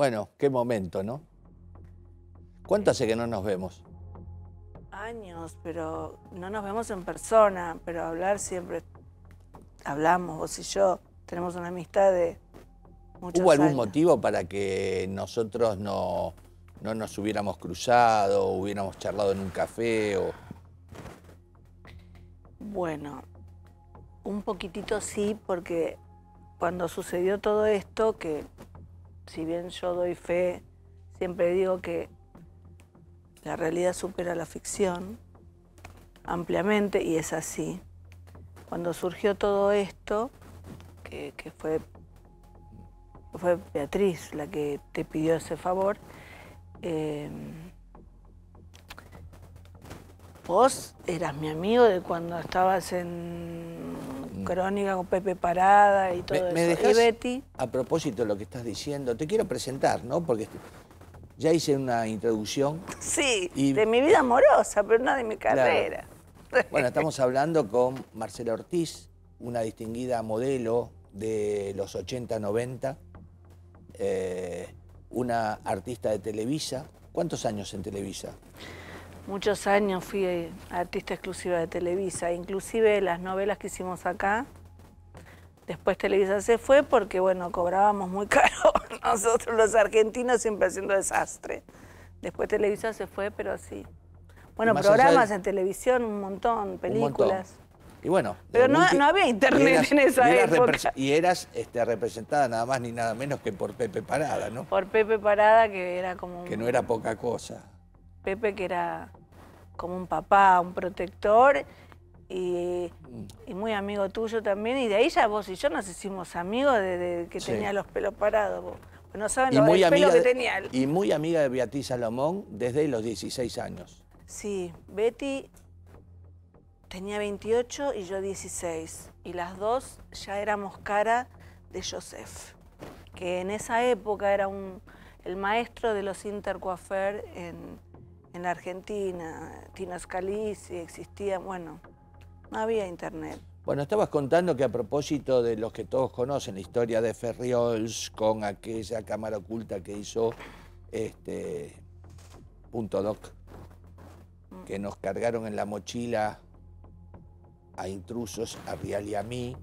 Bueno, qué momento, ¿no? ¿Cuánto hace que no nos vemos? Años, pero no nos vemos en persona, pero hablar siempre hablamos, vos y yo. Tenemos una amistad de muchos ¿Hubo algún años. motivo para que nosotros no, no nos hubiéramos cruzado, hubiéramos charlado en un café? O... Bueno, un poquitito sí, porque cuando sucedió todo esto, que si bien yo doy fe, siempre digo que la realidad supera la ficción ampliamente, y es así. Cuando surgió todo esto, que, que fue, fue Beatriz la que te pidió ese favor, eh, Vos eras mi amigo de cuando estabas en Crónica con Pepe Parada y todo. ¿Me, eso. Y Betty, a propósito de lo que estás diciendo, te quiero presentar, ¿no? Porque ya hice una introducción. sí, Y- de mi vida amorosa, pero no de mi carrera. Bueno, estamos hablando con Marcela Ortiz, una distinguida modelo de los 80-90, eh, una artista de Televisa. ¿Cuántos años en Televisa? Muchos años fui eh, artista exclusiva de Televisa, inclusive las novelas que hicimos acá. Después Televisa se fue porque, bueno, cobrábamos muy caro. Nosotros los argentinos siempre haciendo desastre. Después Televisa se fue, pero sí. Bueno, programas de- en televisión, un montón, Un montón. películas. Y bueno. Pero no- multi- no había internet en esa y época. Y eras este, representada nada más ni nada menos que por Pepe Parada, ¿no? Por Pepe Parada, que era como un... Que no era poca cosa. Pepe que era como un papá, un protector y, y muy amigo tuyo también. Y de ahí ya vos y yo nos hicimos amigos desde que Sí. tenía los pelos parados. vos. Pues no saben Y lo del pelo que de, tenía y muy amiga de Beatriz Salomón desde los 16 años. Sí, Betty tenía 28 y yo 16. Y las dos ya éramos cara de Joseph, que en esa época era un, el maestro de los intercoafer en, en la Argentina. Tino Scalisi existía, bueno, no había internet. Bueno, estabas contando que a propósito de los que todos conocen, la historia de Ferriols con aquella cámara oculta que hizo este Punto Doc, que nos cargaron en la mochila a intrusos, a Rial y a mí,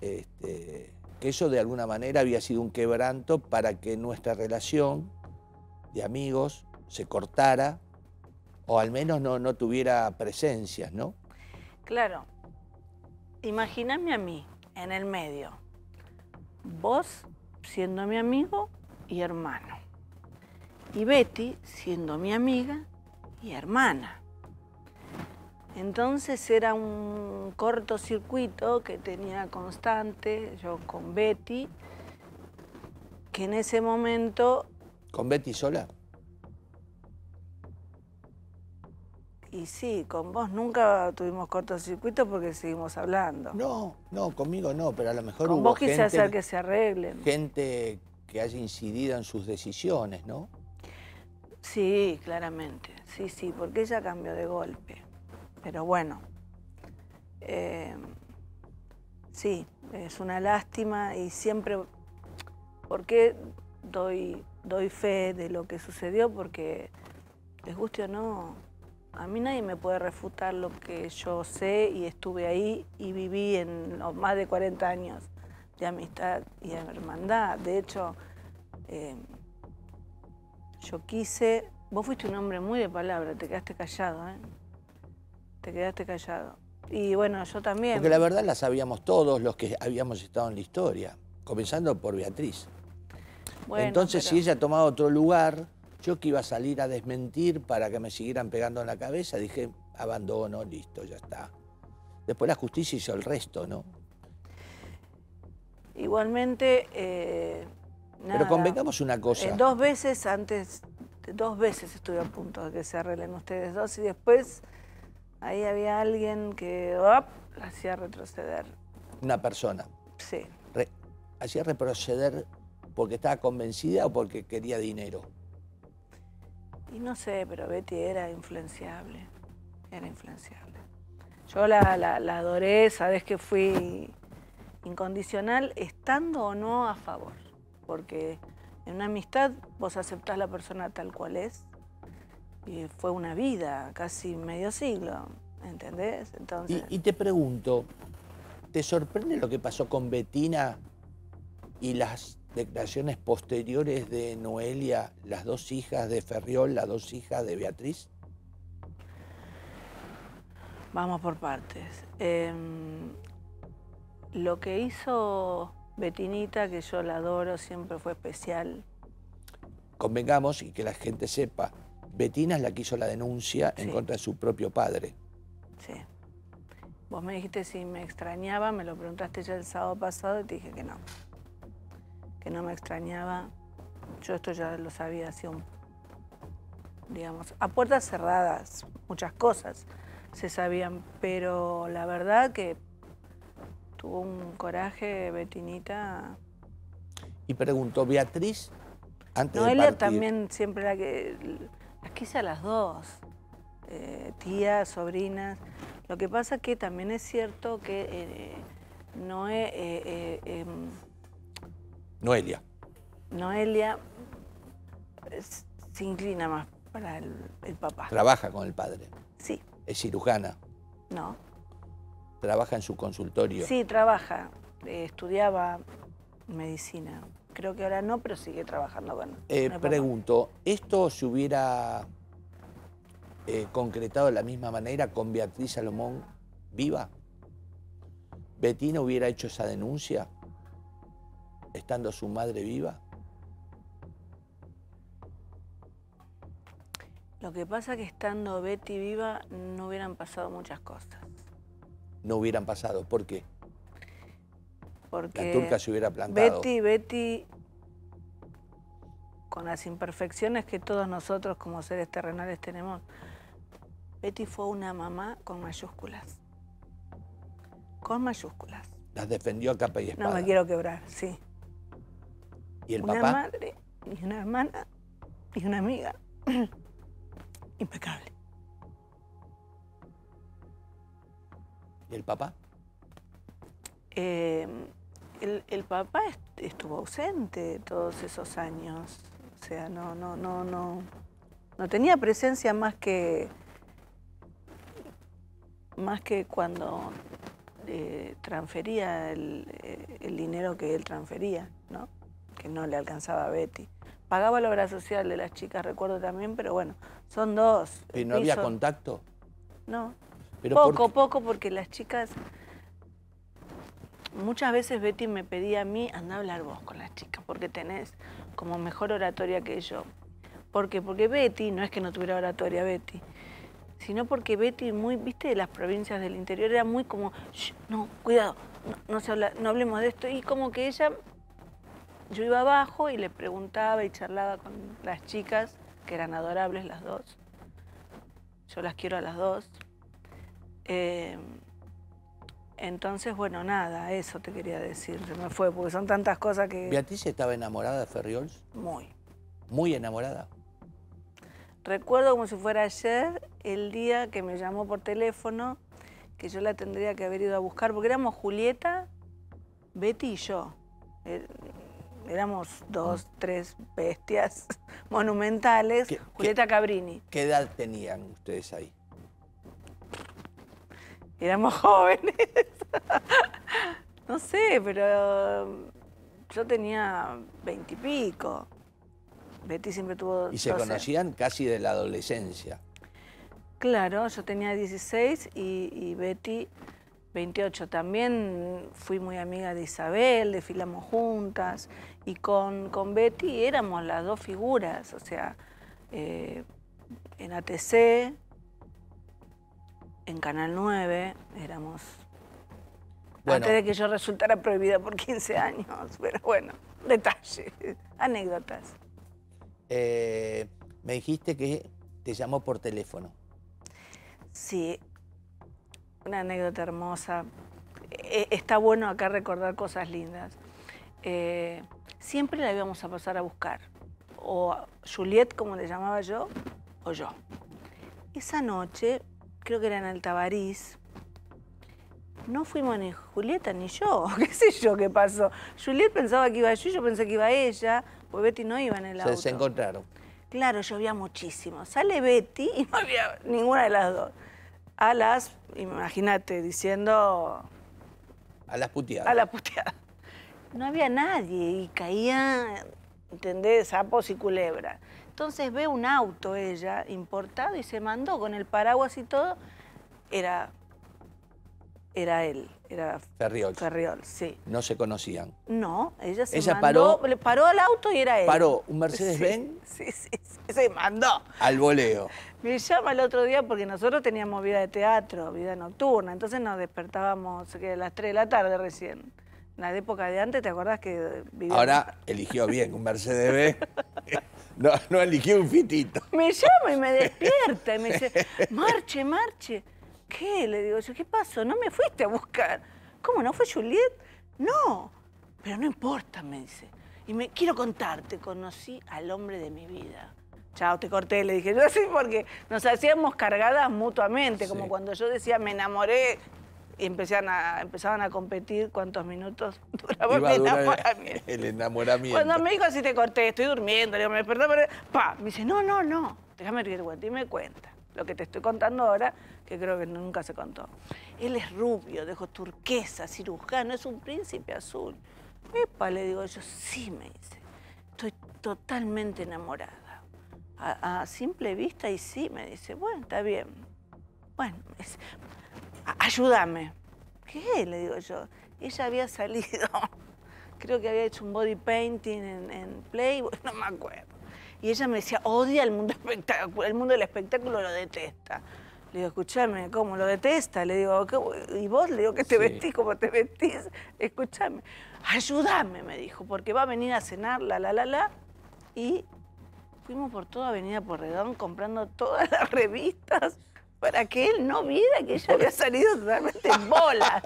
este, que eso de alguna manera había sido un quebranto para que nuestra relación de amigos se cortara o al menos no, no tuviera presencias, ¿no? Claro, imagíname a mí en el medio, vos siendo mi amigo y hermano, y Betty siendo mi amiga y hermana. Entonces era un cortocircuito que tenía constante, yo con Betty, que en ese momento, ¿Con Betty sola? Y sí, con vos nunca tuvimos cortocircuito porque seguimos hablando. No, no, conmigo no, pero a lo mejor con hubo vos quise gente, hacer que se arreglen. gente que haya incidido en sus decisiones, ¿no? Sí, claramente. Sí, sí, porque ella cambió de golpe. Pero bueno, eh, sí, es una lástima y siempre, ¿por qué doy, doy fe de lo que sucedió? Porque, les guste o no, a mí nadie me puede refutar lo que yo sé y estuve ahí y viví en los más de 40 años de amistad y de hermandad. De hecho, eh, yo quise. Vos fuiste un hombre muy de palabra, te quedaste callado, ¿eh? Te quedaste callado. Y bueno, yo también. Porque la verdad la sabíamos todos los que habíamos estado en la historia, comenzando por Beatriz. Bueno, Entonces, pero- si ella tomaba otro lugar, yo que iba a salir a desmentir para que me siguieran pegando en la cabeza, dije, abandono, listo, ya está. Después la justicia hizo el resto, ¿no? Igualmente. eh, Pero convengamos una cosa. Eh, dos veces antes, dos veces estuve a punto de que se arreglen ustedes dos y después ahí había alguien que hacía retroceder. Una persona. Sí. Re- hacía retroceder porque estaba convencida o porque quería dinero. Y no sé, pero Betty era influenciable. Era influenciable. Yo la, la- la adoré, sabes que fui incondicional, estando o no a favor. Porque En una amistad vos aceptás la persona tal cual es. Y fue una vida, casi medio siglo, ¿entendés? Entonces... Y, te pregunto, ¿te sorprende lo que pasó con Betina y las declaraciones posteriores de Noelia, las dos hijas de Ferriol, las dos hijas de Beatriz? Vamos por partes. Em, lo que hizo Betinita, que yo la adoro, siempre fue especial. Convengamos y que la gente sepa, Betina es la que hizo la denuncia en contra de su propio padre. Sí. Vos me dijiste si me extrañaba, me lo preguntaste ya el sábado pasado y te dije que no. Que no me extrañaba. Yo esto ya lo sabía hace un, digamos, a puertas cerradas, muchas cosas se sabían, pero la verdad que tuvo un coraje Betinita. Y preguntó, Beatriz, antes Noelia de partir, también siempre la que las quise a las dos, eh, tías, sobrinas. Lo que pasa que también es cierto que eh, Noé, eh, em, Noelia. Noelia se inclina más para el papá. Trabaja con el padre. Sí. ¿Es cirujana? No. ¿Trabaja en su consultorio? Sí, trabaja. Eh, estudiaba medicina. Creo que ahora no, pero sigue trabajando con... Eh, pregunto, ¿esto se hubiera eh, concretado de la misma manera con Beatriz Salomón viva? ¿Betina hubiera hecho esa denuncia estando su madre viva? Lo que pasa es que estando Betty viva no hubieran pasado muchas cosas. No hubieran pasado, ¿por qué? Porque la turca se hubiera plantado. Betty, Betty, con las imperfecciones que todos nosotros como seres terrenales tenemos, Betty fue una mamá con mayúsculas. Con mayúsculas. Las defendió a capa y espada. No me quiero quebrar, sí. ¿Y el una papá? Madre y una hermana y una amiga. impecable. ¿Y el papá? Eh, el, papá estuvo ausente todos esos años. O sea, no, no, no, no. No tenía presencia más que. más que cuando eh, transfería el, eh, el, dinero que él transfería, ¿no? Que no le alcanzaba a Betty. Pagaba la obra social de las chicas, recuerdo también, pero bueno, son dos. ¿Y no había contacto? No. poco, poco, porque las chicas... Muchas veces Betty me pedía a mí, anda a hablar vos con las chicas, porque tenés como mejor oratoria que yo. ¿Por qué? Porque Betty, no es que no tuviera oratoria Betty, sino porque Betty, muy, viste, de las provincias del interior, era muy como, no, cuidado, no, se habla, no hablemos de esto. Y como que ella yo iba abajo y le preguntaba y charlaba con las chicas, que eran adorables las dos. Yo las quiero a las dos. Eh, entonces, bueno, nada, eso te quería decir, se me fue, porque son tantas cosas que... ¿Beatriz estaba enamorada de Ferriols? Muy. ¿Muy enamorada? Recuerdo como si fuera ayer el día que me llamó por teléfono, que yo la tendría que haber ido a buscar, porque éramos Julieta, Betty y yo. Éramos dos, ah. tres bestias monumentales. Julieta Cabrini. ¿Qué edad tenían ustedes ahí? Éramos jóvenes. no sé, pero yo tenía veintipico. Betty siempre tuvo. ¿Y se conocían casi de la adolescencia? Claro, yo tenía 16 y, y Betty 28. También fui muy amiga de Isabel, desfilamos juntas y con, con Betty éramos las dos figuras, o sea, eh, en ATC, en Canal 9, éramos... Antes de que yo resultara prohibida por 15 años, pero bueno, detalle, anécdotas. Eh, me dijiste que te llamó por teléfono. Sí, una anécdota hermosa. Eh, está bueno acá recordar cosas lindas. Eh, siempre la íbamos a pasar a buscar. O Juliet, como le llamaba yo, o yo. Esa noche, creo que era en el Tabarís, no fuimos ni Julieta ni yo. ¿Qué sé yo qué pasó? Juliet pensaba que iba yo, yo pensé que iba ella. Pues Betty no iba en el auto. Se, se encontraron. Claro, llovía muchísimo. Sale Betty y no había ninguna de las dos. A las, imagínate, diciendo A las puteadas. a la puteada. No había nadie y caía, ¿entendés? Sapos y culebras. Entonces ve un auto ella importado y se mandó con el paraguas y todo. Era, era él, era Ferriol. Ferriol, sí. No se conocían. No, ella se Ella mandó, paró- le paró al auto y era él. Paró un Mercedes-Benz Sí, sí, sí, se mandó. al voleo. Me llama el otro día porque nosotros teníamos vida de teatro, vida nocturna, entonces nos despertábamos que a las 3 de la tarde recién. En la época de antes, ¿te acordás que vivíamos? Ahora eligió bien un Mercedes-Benz. No, no eligió un fitito. Me llama y me despierta y me dice, marche, marche. ¿Qué? Le digo yo, ¿qué pasó? ¿No me fuiste a buscar? ¿Cómo no fue Juliet? No, pero no importa, me dice. Y me quiero contarte, conocí al hombre de mi vida. Chao, te corté, le dije yo así porque nos hacíamos cargadas mutuamente, como cuando yo decía me enamoré y empezaban a, empezaban a competir cuántos minutos duraba Iba mi enamoramiento. el enamoramiento. Cuando me dijo así te corté, estoy durmiendo, le digo, me desperté, pero... Pa, me dice, no, no, no, déjame que te cuente. Y me cuenta lo que te estoy contando ahora, que creo que nunca se contó. Él es rubio, de turquesa, cirujano, es un príncipe azul. Epa, le digo yo, sí, me dice, estoy totalmente enamorada. A, simple vista y sí, me dice, bueno, está bien. Bueno, me dice, "A- ayúdame. ¿Qué? Le digo yo. Ella había salido, creo que había hecho un body painting en Playboy, no me acuerdo. Y ella me decía, odia el mundo, espectáculo, el mundo del espectáculo lo detesta. Le digo, escúchame, ¿cómo lo detesta? Le digo, "¿Qué- ¿y vos? Le digo, ¿qué te Sí. vestís como te vestís? Escúchame, ayúdame, me dijo, porque va a venir a cenar, la, la, la, la. Y fuimos por toda Avenida Porredón comprando todas las revistas para que él no viera que ella había salido totalmente en bolas.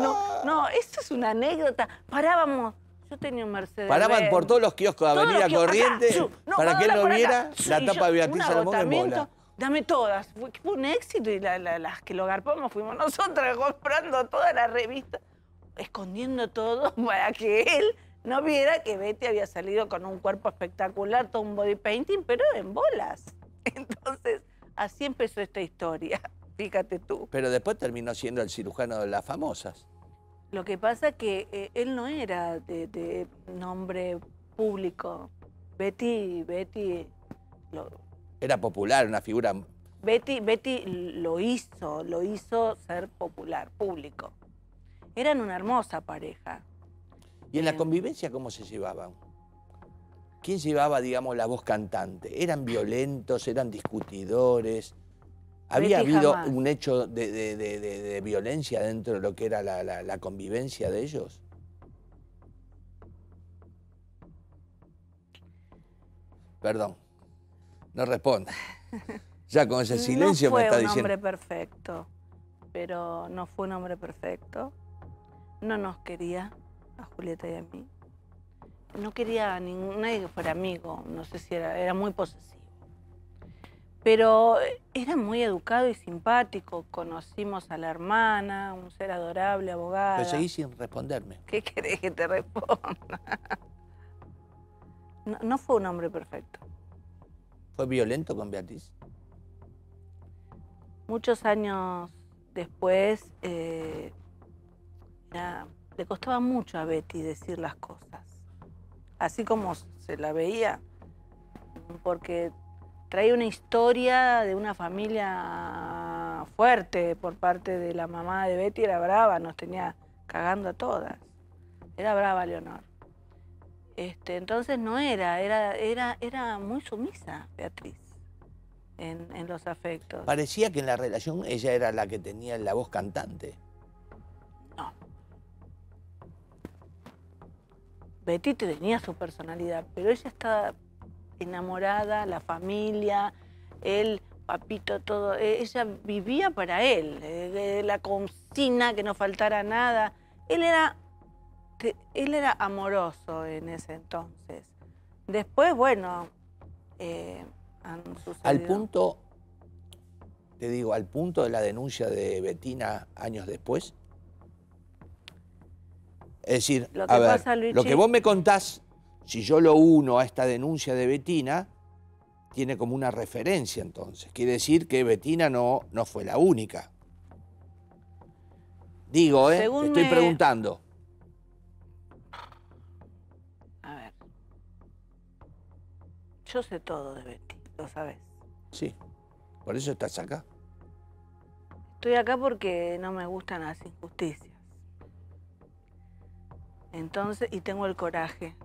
No, no, esto es una anécdota. Parábamos, yo tenía un Mercedes. Paraban por todos los kioscos de Avenida Corrientes no, para que él no acá, viera la tapa de Beatriz Salomón en agotamiento, bola. Dame todas. Fue, fue un éxito y la- la- las que lo garpamos fuimos nosotras comprando todas las revistas, escondiendo todo para que él no viera que Betty había salido con un cuerpo espectacular, todo un body painting, pero en bolas. Entonces, así empezó esta historia. Fíjate tú. Pero después terminó siendo el cirujano de las famosas. Lo que pasa es que eh, él no era de, de nombre público. Betty, Betty, lo, Era popular, una figura. Betty, Betty lo hizo, lo hizo ser popular, público. Eran una hermosa pareja. ¿Y en la Bien. convivencia cómo se llevaban? ¿Quién llevaba, digamos, la voz cantante? ¿Eran violentos? ¿Eran discutidores? ¿Había Betty habido jamás. un hecho de, de- de- de- de violencia dentro de lo que era la, la- la convivencia de ellos? Perdón, no responda. Ya con ese silencio no fue me está un diciendo. hombre perfecto, pero no fue un hombre perfecto. No nos quería a Julieta y a mí. No quería a ningún, nadie que fuera amigo, no sé si era, era muy posesivo. Pero era muy educado y simpático. Conocimos a la hermana, un ser adorable, abogada. Pero seguí sin responderme. ¿Qué querés que te responda? No, no fue un hombre perfecto. ¿Fue violento con Beatriz? Muchos años después, eh, le costaba mucho a Betty decir las cosas, así como se la veía, porque traía una historia de una familia fuerte por parte de la mamá de Betty, era brava, nos tenía cagando a todas. Era brava Leonor. Este, entonces no era, era, era, era muy sumisa Beatriz en, en los afectos. Parecía que en la relación ella era la que tenía la voz cantante. No. Betty tenía su personalidad, pero ella estaba enamorada, la familia, él, papito, todo. eh, Ella vivía para él, eh, la cocina, que no faltara nada. Él era, él era amoroso en ese entonces. Después, bueno, eh, han sucedido. Al punto, te digo, al punto de la denuncia de Betina años después. Es decir, Lo que a ver, pasa, lo Luigi- que vos me contás si yo lo uno a esta denuncia de Betina, tiene como una referencia entonces. Quiere decir que Betina no, no fue la única. Digo, ¿eh? Te estoy preguntando. Yo sé todo de Betty, lo sabes. Sí. ¿Por eso estás acá? Estoy acá porque no me gustan las injusticias. Entonces, y tengo el coraje.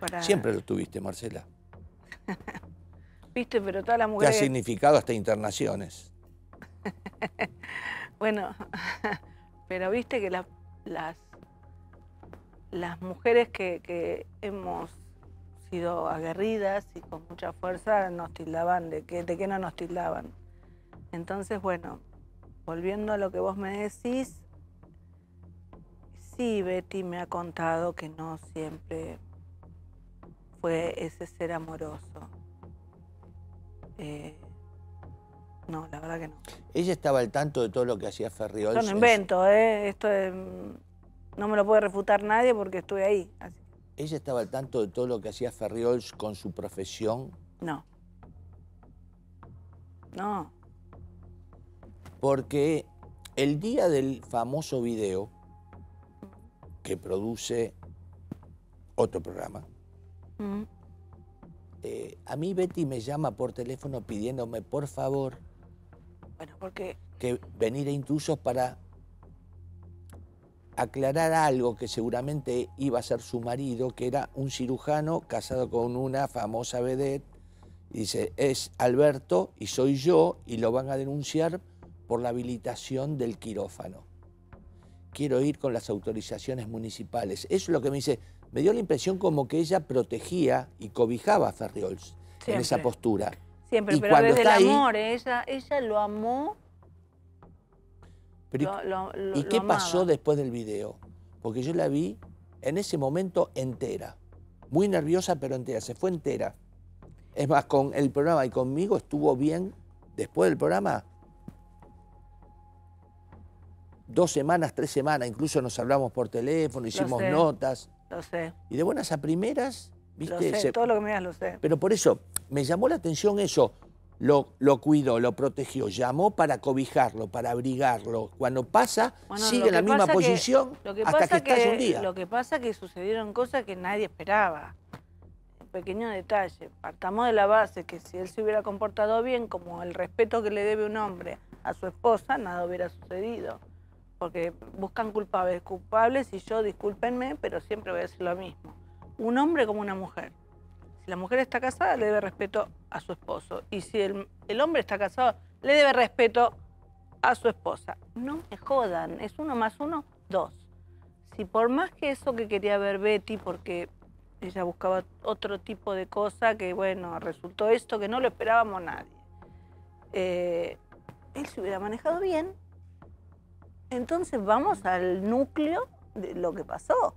Para... Siempre lo tuviste, Marcela. Viste, pero toda la mujer. ¿Qué ha significado hasta internaciones? bueno, pero viste que las, las mujeres que, hemos sido aguerridas y con mucha fuerza nos tildaban de que, de que no nos tildaban. Entonces, bueno, volviendo a lo que vos me decís, sí, Betty me ha contado que no siempre fue ese ser amoroso. Eh, no, la verdad que no. ¿Ella estaba al tanto de todo lo que hacía Ferriol? Yo no invento, ¿eh? Esto no me lo puede refutar nadie porque estuve ahí. ¿Ella estaba al tanto de todo lo que hacía Ferriols con su profesión? No. No. Porque el día del famoso video que produce otro programa, mm. Eh, a mí Betty me llama por teléfono pidiéndome, por favor, bueno, porque... que venir a intrusos para aclarar algo que seguramente iba a ser su marido, que era un cirujano casado con una famosa vedette. Y dice, es Alberto y soy yo y lo van a denunciar por la habilitación del quirófano. Quiero ir con las autorizaciones municipales. Eso es lo que me dice, me dio la impresión como que ella protegía y cobijaba a Ferriols en esa postura. Siempre, pero desde el amor, ella, ella lo amó. ¿Y qué pasó después del video? Porque yo la vi en ese momento entera. Muy nerviosa, pero entera. Se fue entera. Es más, con el programa y conmigo estuvo bien después del programa. Dos semanas, tres semanas, incluso nos hablamos por teléfono, hicimos notas. Lo sé. Y de buenas a primeras, ¿viste? Lo sé, todo lo que me digas lo sé. Pero por eso, me llamó la atención eso. Lo, lo, cuidó, lo protegió, llamó para cobijarlo, para abrigarlo. Cuando pasa, sigue en la misma posición hasta que, que un día. Lo que pasa es que sucedieron cosas que nadie esperaba. pequeño detalle. Partamos de la base que si él se hubiera comportado bien, como el respeto que le debe un hombre a su esposa, nada hubiera sucedido porque buscan culpables, culpables y yo, discúlpenme, pero siempre voy a decir lo mismo. Un hombre como una mujer. La mujer está casada, le debe respeto a su esposo. Y si el, hombre está casado, le debe respeto a su esposa. No me jodan, es uno más uno, dos. Si por más que eso que quería ver Betty, porque ella buscaba otro tipo de cosa, que bueno, resultó esto que no lo esperábamos nadie. Eh, él se hubiera manejado bien, entonces vamos al núcleo de lo que pasó.